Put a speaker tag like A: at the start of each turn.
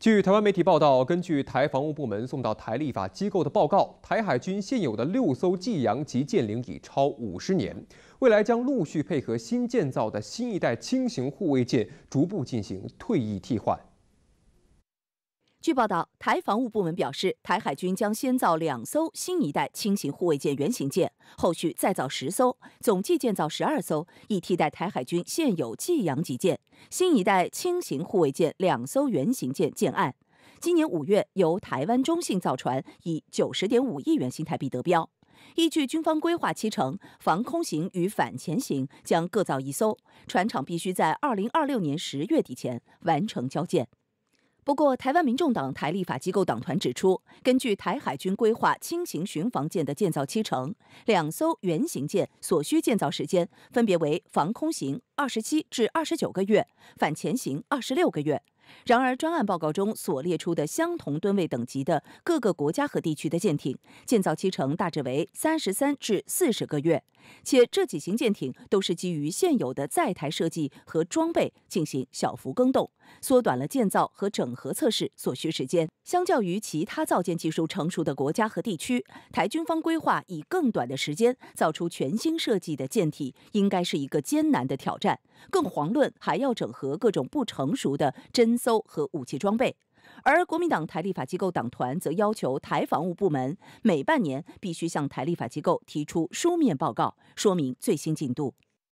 A: 据台湾媒体报道，根据台防务部门送到台立法机构的报告，台海军现有的六艘济阳级舰龄已超五十年，未来将陆续配合新建造的新一代轻型护卫舰，逐步进行退役替换。
B: 据报道，台防务部门表示，台海军将先造两艘新一代轻型护卫舰原型舰，后续再造十艘，总计建造十二艘，以替代台海军现有济阳级舰。新一代轻型护卫舰两艘原型舰建案，今年五月由台湾中信造船以九十点五亿元新台币得标。依据军方规划七成，防空型与反潜型将各造一艘，船厂必须在二零二六年十月底前完成交建。不过，台湾民众党台立法机构党团指出，根据台海军规划轻型巡防舰的建造期程，两艘原型舰所需建造时间分别为防空型二十七至二十九个月，反潜型二十六个月。然而，专案报告中所列出的相同吨位等级的各个国家和地区的舰艇建造期程大致为三十三至四十个月，且这几型舰艇都是基于现有的在台设计和装备进行小幅更动，缩短了建造和整合测试所需时间。相较于其他造舰技术成熟的国家和地区，台军方规划以更短的时间造出全新设计的舰体，应该是一个艰难的挑战。更遑论还要整合各种不成熟的真搜和武器装备，而国民党台立法机构党团则要求台防务部门每半年必须向台立法机构提出书面报告，说明最新进度。